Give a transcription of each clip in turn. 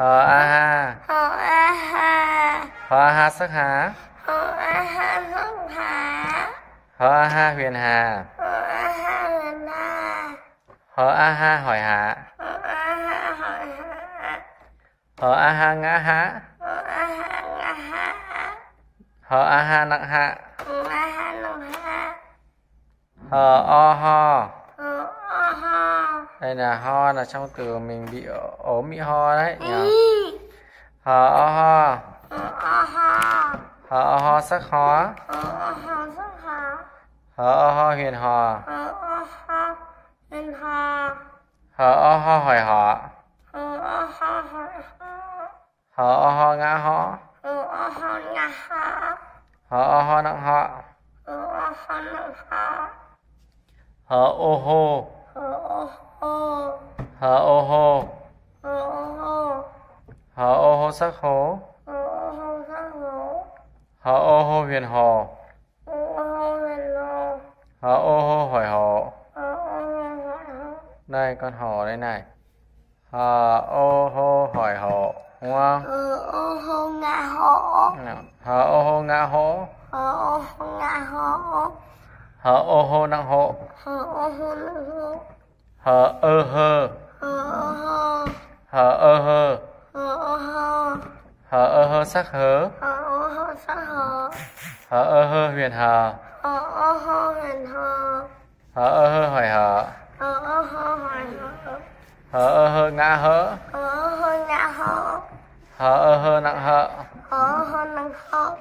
hờ a ha hờ a ha hờ a ha sắc há hờ a ha sắc há hờ a ha huyền hà hờ a ha huyền hà hờ a ha hỏi hạ hờ a ha hỏi hạ hờ a ha ngã há hờ a ha ngã hạ hờ a ha nặng hạ hờ a ha nặng hạ hờ o ho hờ o ho đây là ho là trong từ mình bị ốm bị ho đấy nhỉ hờ o ho hờ o ho ho sắc ho hờ o ho huyền hò hờ o ho hờ o ho hỏi họ hờ o ho ho ho ngã hó hờ o ho ngã ho hờ o ho nặng họ hờ o ho ho hờ ô hô ho hờ ô hô hờ o ho hờ ô hô sắc hố hờ o ho sắc hổ hờ ô hô huyền hồ hờ o ho huyền hồ hờ ô hô hỏi hồ hờ o ho hỏi ho đây con hồ đây này hờ ô hô hỏi hồ đúng không hờ o ho ngã hổ hờ ô hô ngã hố hờ o ho ngã hổ hờ ô hô nặng hộ hờ o ho nặng hổ hờ ơ hơ hờ ơ hơ. Hờ ơ hơ sắc hớ. Hờ ơ hơ huyền hờ. Hờ ơ hơ hỏi hờ. Hờ ơ hơ ngã hỡ hờ ơ hơ nặng hợ. Hờ o ho nặng hở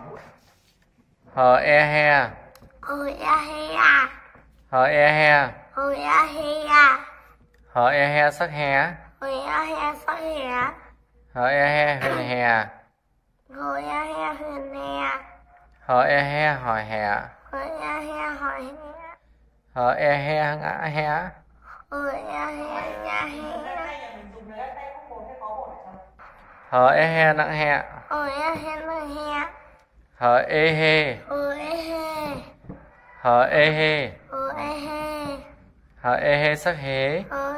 hờ e he. Hờ ya he ya hờ e he. Hờ ya he ya hờ e he sắc hé hờ ya he sắc hẻ hờ e he huyền hè hờ ya he huyền hè hờ e he hỏi hè hờ ya he hỏi hè hờ e he ngã hé hờ ya he ngã he hờ e he nặng hẹ hờ ya he nặng he hờ e he hờ e he hờ e he hờ e he hờ e he sắc hế hờ e he hẻ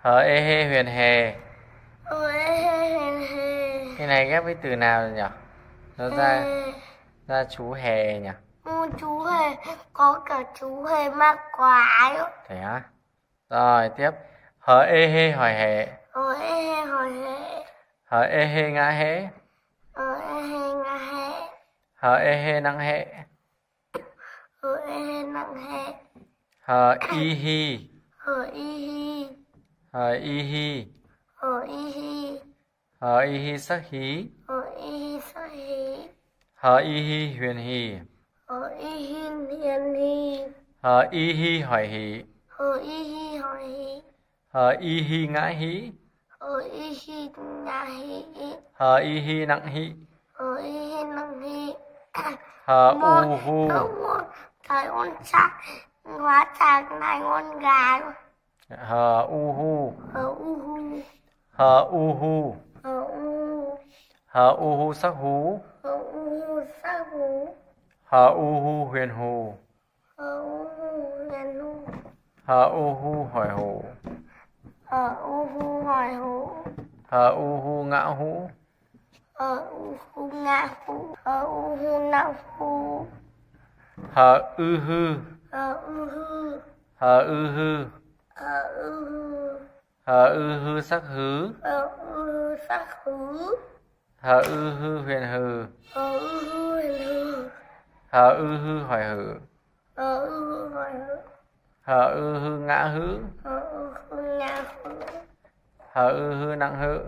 hờ e he huyền hè hờ e he huyền hè cái này ghép với từ nào rồi nhỉ? Nó ra ra chú hè nhỉ? Ô, chú hề. Có cả chú hề ma quái. Thế á? Rồi tiếp. Hờ e he hỏi hè hờ e he hỏi hệ hờ e he ngã hế. Hờ e he ngã hệ hờ e he nặng hệ hờ e he nặng hệ hờ y hi. Hờ y hi hờ y hi hờ y hi hờ y hi sắc hí hờ y hi sắc hí hờ y hi huyền hì hờ y hi hiền hi hờ y hi hỏi hỷ hờ y hi hỏi hi hờ y hi ngã hí hờ y hi ngã hi hờ y hi nặng hị hờ y hi nặng hi hờ u hu. Thấy con chắc hóa chạc này con gà. Hờ u hu Ở u hu hờ u hu Ở u hờ u hu sắc hú Ở u hu sắc hú hờ u hu huyền hù Ở u hu huyền hu hờ u hu hỏi hù Ở u hu hỏi hú hờ u hu ngã hú Ở u hu ngã hú Ở u hu nạo hú hờ ư hư Ở u hư hờ ư hư Hư hờ ư hư sắc hứ. Ở u hư sắc hú hờ ư hư huyền hừ. Ở u hư huyền hư hờ ư hư hỏi hử. Ở u hư hỏi hư hờ ư hư ngã hứ. Ở u hư ngã hú hờ ư hư nặng hự